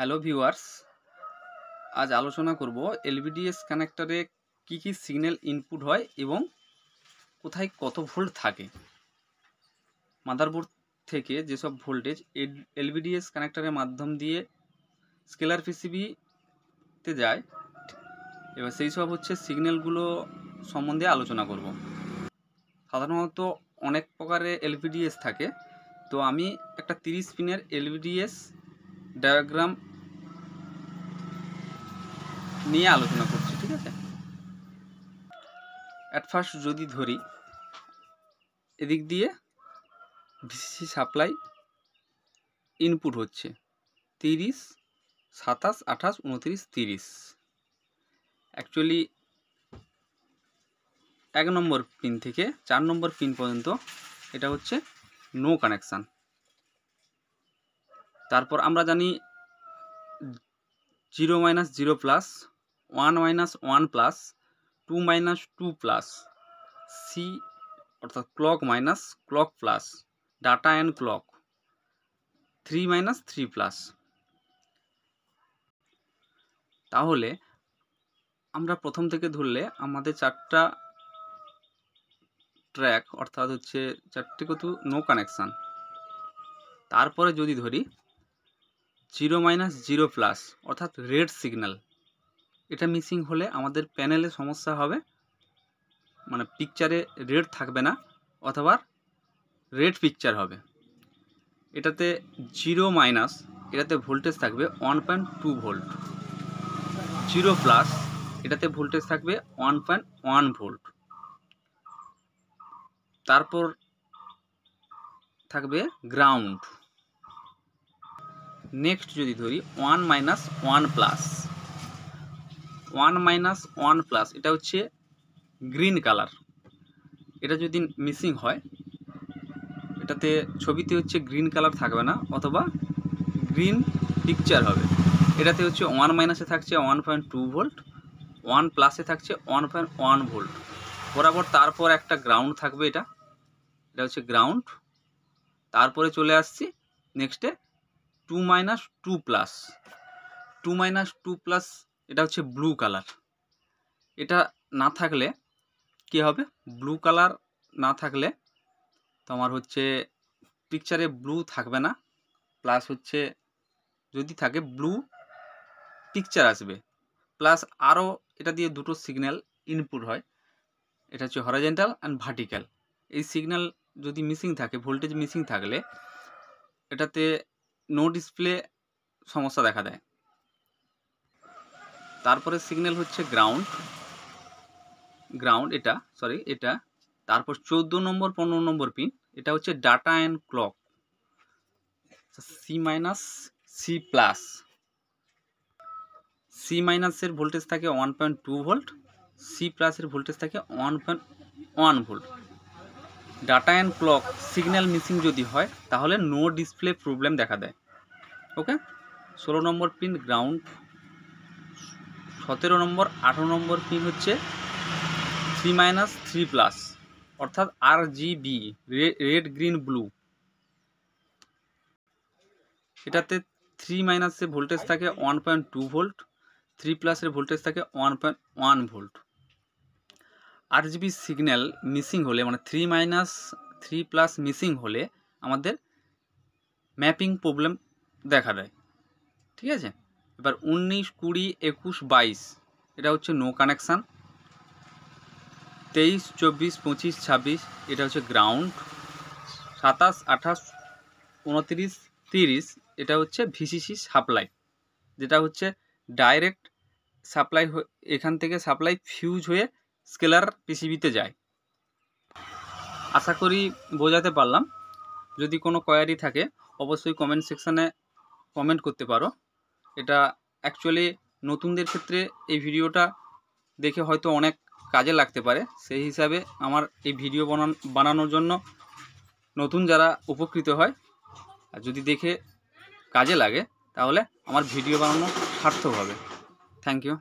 Hello viewers, আজ আলোচনা করব এলভিডিএস কানেক্টরে কি কি সিগন্যাল ইনপুট হয় এবং কোথায় কত ভোল্ট থাকে। মাদারবোর্ড থেকে যেসব ভোল্টেজ এলভিডিএস কানেক্টরের মাধ্যম দিয়ে স্কেলার পিসিবিতে যায়, এবার সেই সব হচ্ছে সিগন্যালগুলো সম্বন্ধে আলোচনা করব। সাধারণত অনেক প্রকারের এলভিডিএস থাকে, তো আমি একটা তিরিশ পিনের এলভিডিএস ডায়াগ্রাম নিয়ে আলোচনা করছি, ঠিক আছে? অ্যাট ফার্স্ট যদি ধরি, এদিক দিয়ে ভিসিসি সাপ্লাই ইনপুট হচ্ছে তিরিশ, সাতাশ, আঠাশ, উনত্রিশ, তিরিশ। অ্যাকচুয়ালি এক নম্বর পিন থেকে চার নম্বর পিন পর্যন্ত এটা হচ্ছে নো কানেকশান তারপর আমরা জানি zero minus zero plus one minus one plus two minus two plus C, অর্থাৎ clock minus clock plus data and clock, three minus three plus. তাহলে আমরা প্রথম থেকে ধরলে আমাদের চারটা ট্র্যাক, অর্থাৎ হচ্ছে চারটে কত? No connection. তারপরে যদি ধরি, জিরো মাইনাস জিরো প্লাস, অর্থাৎ রেড সিগন্যাল। এটা মিসিং হলে আমাদের প্যানেলে সমস্যা হবে। মানে পিকচারে রেড থাকবে না, অথবা রেড পিকচার হবে। এটাতে জিরো মাইনাস এটাতে ভোল্টেজ থাকবে one point two volt zero plus এটাতে ভোল্টেজ থাকবে ওয়ান পয়েন্ট ওয়ান ভোল্ট তারপর থাকবে গ্রাউন্ড নেক্সট যদি ধরি one minus one plus one minus one plus, এটা হচ্ছে গ্রিন কালার। এটা যদি মিসিং হয়, এটাতে ছবিতে হচ্ছে গ্রিন কালার থাকবে না, অথবা গ্রিন পিকচার হবে। এটাতে হচ্ছে ওয়ান মাইনাসে থাকছে one point two volt, one প্লাসে থাকছে ওয়ান পয়েন্ট ওয়ান ভোল্ট। বরাবর তারপর একটা গ্রাউন্ড থাকবে এটা এটা হচ্ছে গ্রাউন্ড তারপরে চলে আসছি নেক্সটে two minus two plus two minus two plus এটা হচ্ছে ব্লু কালার এটা না থাকলে কী হবে? ব্লু কালার না থাকলে তোমার হচ্ছে পিকচারে ব্লু থাকবে না প্লাস হচ্ছে যদি থাকে ব্লু পিকচার আসবে প্লাস আরও এটা দিয়ে দুটো সিগন্যাল ইনপুট হয়, এটা হচ্ছে হরাজেন্টাল অ্যান্ড ভার্টিক্যাল এই সিগন্যাল যদি মিসিং থাকে ভোল্টেজ মিসিং থাকলে এটাতে নো ডিসপ্লে সমস্যা দেখা দেয়। তারপরে সিগন্যাল হচ্ছে গ্রাউন্ড গ্রাউন্ড এটা সরি এটা। তারপর চৌদ্দো নম্বর, পনেরো নম্বর পিন এটা হচ্ছে data and clock C minus C plus C মাইনাসের ভোল্টেজ থাকে one point two volt C প্লাসের ভোল্টেজ থাকে one point one volt data and clock signal missing যদি হয়, তাহলে নো ডিসপ্লে প্রবলেম দেখা দেয়। ওকে ষোলো নম্বর পিন গ্রাউন্ড সতেরো নম্বর, আঠেরো নম্বর পিন হচ্ছে থ্রি মাইনাস থ্রি প্লাস অর্থাৎ R G B red green blue এটাতে থ্রি মাইনাসে ভোল্টেজ থাকে one point two volt three প্লাসের ভোল্টেজ থাকে one point one volt R G B signal missing হলে মানে three minus three plus missing হলে আমাদের ম্যাপিং প্রবলেম দেখা দেয়, ঠিক আছে? এবার উনিশ কুড়ি একুশ বাইশ, এটা হচ্ছে নো কানেকশান তেইশ, চব্বিশ, পঁচিশ, ছাব্বিশ, এটা হচ্ছে গ্রাউন্ড সাতাশ, আঠাশ, উনত্রিশ, তিরিশ, এটা হচ্ছে ভিসিসি সাপ্লাই যেটা হচ্ছে ডাইরেক্ট সাপ্লাই এখান থেকে সাপ্লাই ফিউজ হয়ে স্কেলার পিসিবিতে যায়। আশা করি বোঝাতে পারলাম। যদি কোনো কোয়ারি থাকে, অবশ্যই কমেন্ট সেকশানে কমেন্ট করতে পারো। এটা অ্যাকচুয়ালি নতুনদের ক্ষেত্রে এই ভিডিওটা দেখে হয়তো অনেক কাজে লাগতে পারে। সেই হিসাবে আমার এই ভিডিও বানান, বানানোর জন্য নতুন যারা উপকৃত হয়, আর যদি দেখে কাজে লাগে, তাহলে আমার ভিডিও বানানো সার্থক হবে। Thank you